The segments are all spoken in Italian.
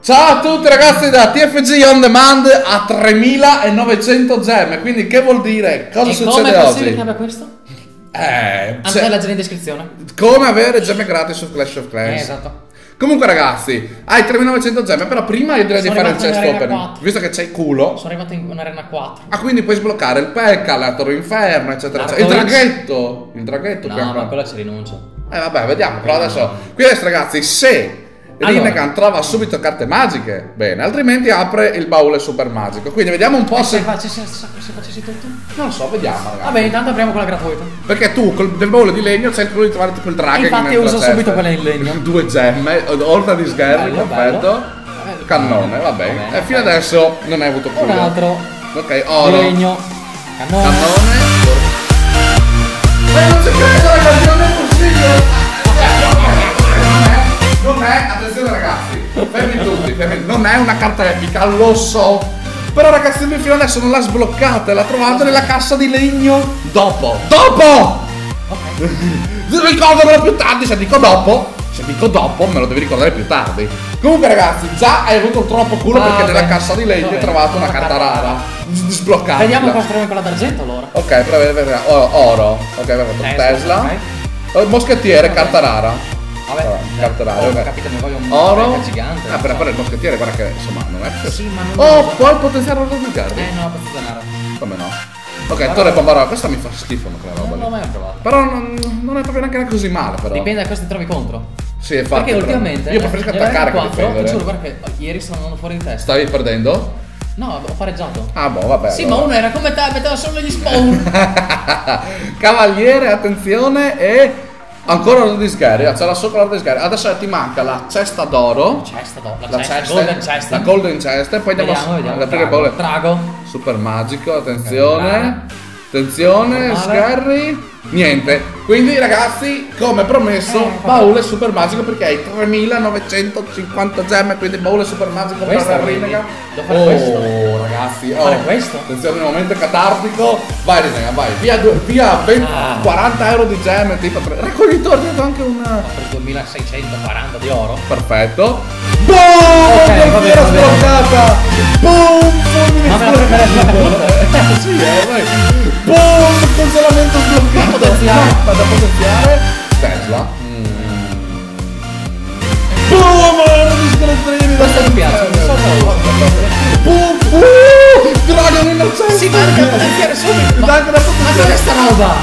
Ciao a tutti ragazzi da TFG On Demand a 3900 gemme, quindi che vuol dire? Cosa e succede come è possibile oggi? che abbia questo? Eh, Anche cioè, leggere in descrizione. come avere gemme gratis su Clash of Clans. Eh, esatto. Comunque ragazzi, hai 3900 gemme, però prima io direi di Sono fare il chest opening, 4. visto che c'hai culo. Sono arrivato in un'arena 4. Ah, quindi puoi sbloccare il Pekka, la Torre Inferno, eccetera, La eccetera. Il draghetto, il draghetto No, ma quella ci rinuncio. Eh vabbè, vediamo, però adesso qui adesso ragazzi, se Allora. Rinnegan trova subito carte magiche, bene, altrimenti apre il baule super magico. Quindi vediamo un po' E se, se facessi, se facessi tutto? non lo so, vediamo ragazzi. Vabbè, intanto apriamo quella gratuita. Perché tu col del baule di legno culo di trovare tipo il dragon Infatti uso testa. subito quella in legno. Due gemme, oltre di sgherri, perfetto. bello. Cannone, va bene. E fino adesso non hai avuto Un culo. altro Ok, oro. legno. Cannone. Cannone. Ma non ci credo carta epica, lo so. Però ragazzi lui fino adesso non l'ha sbloccata, l'ha trovata nella cassa di legno dopo. Dopo! Ricordamelo più tardi, se dico dopo, se dico dopo me lo devi ricordare più tardi. Comunque ragazzi, già hai avuto troppo culo Va perché nella bene. cassa di legno hai trovato una Una carta carta rara. Sbloccata. Vediamo cosa troviamo quella d'argento allora. Ok, vedete, oro. Ok, perfetto. Tesla, Tesla. ok. Eh, Moschettiere, carta rara. Vabbè, Rara, Oh, capito, mi voglio un Oro. gigante. Ah, però, però il moschettiere, guarda che insomma non è. Sì, ma non Oh, lo so. puoi potenziare l'oro di Gardi? Eh no, pezzo denaro. Come no? Ok, torre bombarolo, questa mi fa schifo quella roba Non l'ho mai provato. Però non, non è proprio neanche così male, però. Dipende da cosa ti trovi contro. Sì, infatti. Perché però- ultimamente Io preferisco attaccare che 4, difendere. Giuro, guarda che ieri sto andando fuori di testa. Stavi perdendo? No, ho pareggiato. Ah, boh, vabbè. Sì, allora. ma uno era come te, metteva solo gli spawn. Cavaliere, attenzione e ancora l'oro di sgherri, ah, c'era sopra l'oro di sgherri. Adesso ti manca la cesta d'oro, Cesta dopo, la, la cesta, cesta, golden cesta. la golden chest e poi Vediamo, vediamo. la prima Drago. Drago. super magico, attenzione. Attenzione, sgherri. Niente. Quindi ragazzi, come promesso, Eh, baule super magico perché hai 3950 gemme, quindi baule super magico Questo per. Devo fare Oh, questo? Ragazzi, oh. fare questo? Attenzione, un momento catartico. Vai Rinnegan, vai. Via, via 20 Ah. 40 euro di gemme, tipo ho detto anche un Ho preso 2640 di oro. perfetto. Boom! Va bene. sbloccata! Boom! Ma me la prenderei sì, eh, vai. Boom! Congelamento sbloccato. Da potenziare. Da potenziare. Tesla. Boom! Di sgrezzini. Questo mi piace, so Boom! Uh! Dragon innocente. Sì, ma devo potenziare subito. Ma, Dragon da ma cos'è sta roba?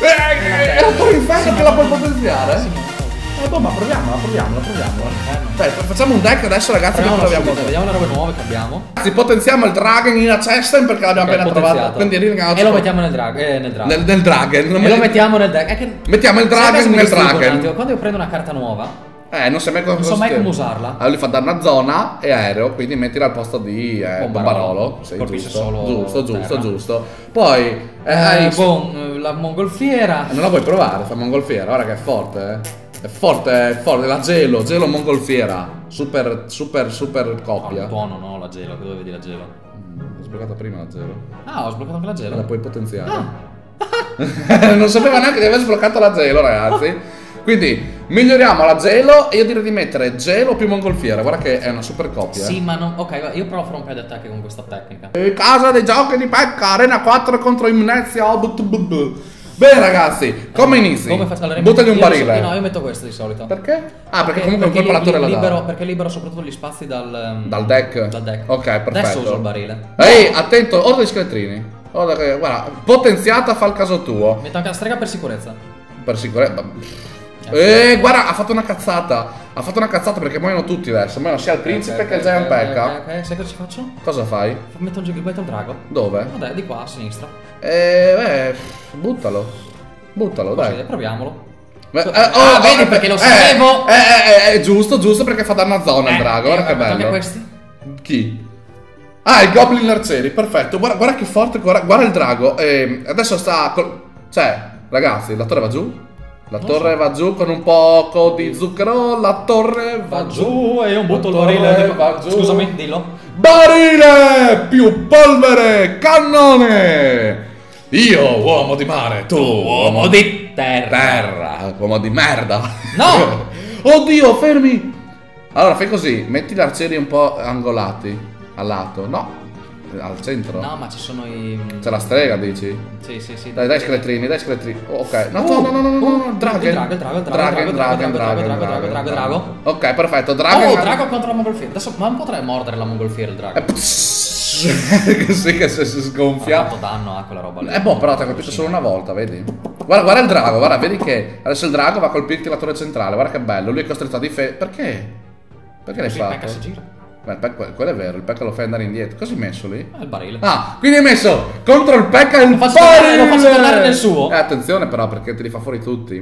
Eh, È un po' inferno che la puoi potenziare? Sì, so. Eh, boh, ma proviamola, proviamola, proviamola. Inferno. Dai, facciamo un deck adesso ragazzi che Proviamo proviamo. subito, vediamo le robe nuove che abbiamo. Ragazzi, potenziamo il Dragon in Acesten perché l'abbiamo Ok, appena potenziato. trovato. Quindi Rinnegan E lo mettiamo nel drag. Eh, nel drag. nel, nel Dragon. E lo me- mettiamo nel deck. Che Mettiamo il Dragon nel Dragon. Quando io prendo una carta nuova, Eh, non sai mai non so mai come usarla. Allora lui fa danno a zona e aereo, quindi mettila al posto di eh, Bombarolo. Colpisce giusto, solo giusto, giusto, terra. giusto. Poi eh, Eh, hai- boh, eh, la mongolfiera. Non la puoi provare, fa mongolfiera, guarda che è forte, eh. È forte, è forte, la gelo, gelo mongolfiera. Super, super, super coppia. buono, no, la gelo, che dove vedi la gelo? Ho sbloccato prima la gelo. Ah, ho sbloccato anche la La gelo. puoi potenziare. Ah. non sapeva neanche di aver sbloccato la gelo, ragazzi. Quindi miglioriamo la gelo e io direi di mettere gelo più mongolfiera. Guarda che è una super coppia. Sì, ma non. Ok, io provo a fare un paio di attacchi con questa tecnica. Eh, Casa dei giochi di Pecca, Arena 4 contro Imnezia. Bene ragazzi, come inizi? Come faccio? Allora, Buttagli un barile. No, io metto questo di solito. Perché? Ah, perché, comunque un perché colpo alla torre li- la libero. Perché libero soprattutto gli spazi dal. ehm, Dal deck? Dal deck. Ok, perfetto. Adesso uso il barile. Ehi, attento, ordine scheletrini. Guarda, guarda, potenziata fa il caso tuo. Metto anche la strega per sicurezza. Per sicurezza. Eh, guarda, ha fatto una cazzata. Ha fatto una cazzata perché muoiono tutti adesso. Muoiono sia il principe Ok, che il Giant Pekka. Ok, sai cosa ci faccio? Cosa fai? Metto gioco metto il drago. Dove? Vabbè, di qua a sinistra. Eh, beh, buttalo. Buttalo, dai. proviamolo. Beh, eh, Ah, vedi, eh, perché lo eh, sapevo. Eh, eh, eh, eh, giusto, giusto perché fa danno a zona il Eh, drago. eh, Guarda che Anche bello. questi? Chi? Ah, il Goblin Arcieri, perfetto. Guarda, guarda che forte, guarda, guarda il drago. Eh, adesso sta. Cioè, ragazzi, la torre va giù. La Non torre so. va giù con un poco di zucchero. La torre va, Va giù e io butto il barile. va giù. Scusami, dillo. Barile più polvere, cannone. Io, uomo di mare, tu, uomo di terra. terra, uomo di merda. No! Oddio, fermi. Allora fai così, metti gli arcieri un po' angolati al lato, no? Al centro. No, ma ci sono i. C'è la strega, dici? Sì, sì, sì. Dai, dai scheletrini, dai scheletrini. Oh, ok. No, no, no, no, no, no, no, Dragon. Dragon, Dragon, Dragon, il drago, il drago, il Ok, perfetto. Dragon. Oh, drago contro la mongolfiera. Adesso, ma non potrei mordere la mongolfiera il drago. Eh, pss, Così che si si Ha sgonfia. fatto danno a quella roba lì. Eh boh, però ti ha colpito solo una volta, vedi? Guarda, guarda il drago, guarda, vedi che adesso il drago va a colpirti la torre centrale, guarda che bello, lui è costretto a difendere. Perché? Perché l'hai fatto? si gira. Il pecca- quello è vero, il pecca lo fai andare indietro. Cosa hai messo lì? Ah, il barile. Ah, quindi hai messo contro il pecca il Lo faccio tornare- lo faccio barile! tornare nel suo. Eh, attenzione però, perché te li fa fuori tutti.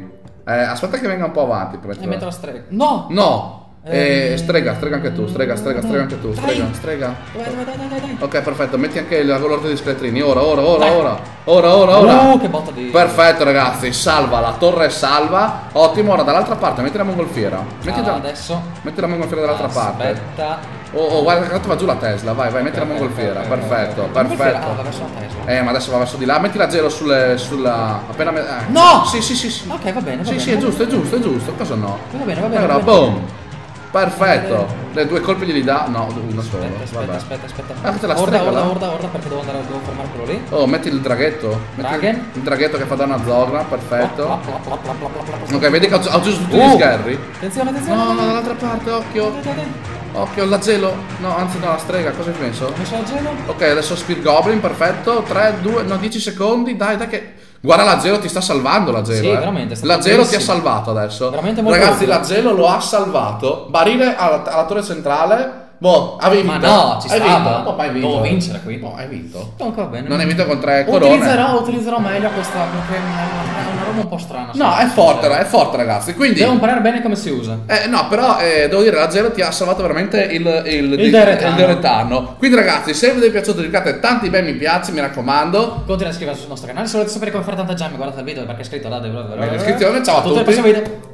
Eh, aspetta che venga un po' avanti. E metto la strega. No! No! Eh, Eh, strega, strega anche tu, strega, strega, strega anche tu, strega, strega. Dai, dai, dai, dai, dai. Ok, perfetto, metti anche il- l'ordine di scheletrini. Ora, ora, ora, ora. Ora, ora, ora. Uh, che botta di. Perfetto ragazzi, salva, la torre è salva. Ottimo, ora dall'altra parte, metti la mongolfiera. Metti, da- adesso. metti la mongolfiera dall'altra parte. Aspetta. Oh, oh, guarda, tanto va giù la Tesla, vai, vai, metti la ok, mongolfiera. ok, ok, Perfetto. Mongolfiera, Ah, va perfetto. verso la Tesla. Eh, ma adesso va verso di là, metti la zero sulle, sulla... appena... me- eh. No! Sì, sì, sì, sì. Ok, va bene, va Sì, bene. sì, è giusto, è giusto, è giusto. Cosa no? Va bene, va bene. Allora, va bene. boom. Perfetto. Le due colpi glieli dà? No, uno solo. Aspetta, aspetta, Vabbè. aspetta, aspetta. Ah, la orda, strega, orda, orda, orda, perché devo andare, devo fermare quello lì. Oh, metti il draghetto. Metti. Il draghetto che fa danno a Zogra, Plop, perfetto. Ok, vedi che ho ho ucciso tutti gli Uh. sgherri. Attenzione, attenzione. No, no, dall'altra parte, occhio. Occhio, la gelo. No, anzi no, la strega, cosa hai messo? Ho messo la gelo. Ok, adesso Spear Goblin, perfetto. 3, 2, no, 10 secondi. Dai, dai che... Guarda, la Zero ti sta salvando, la Zero. Sì, eh. veramente, La Zero ti ha salvato adesso. Veramente molto Ragazzi, utile. la Zero lo ha salvato. Barile alla, alla torre centrale. Boh, avevi Ma vinto. no, ci hai stava. vinto. Oh, ma hai vinto. Devo vincere qui. No, hai vinto. Comunque va bene. Non hai vinto con tre corone. Utilizzerò, utilizzerò meglio questa perché è una, è una roba un po' strana. No, è forte, è forte, ragazzi. Quindi... Devo imparare bene come si usa. Eh, no, però eh, devo dire, la Zero ti ha salvato veramente il, il, Il Deretano. il Deretano. Quindi, ragazzi, se vi è piaciuto, cliccate tanti bei mi piace, mi raccomando. Continuate a iscrivervi sul nostro canale se volete sapere come fare tanta gemme, guardate il video perché è scritto là. Iscrizione, ciao a nel tutti. prossimo video.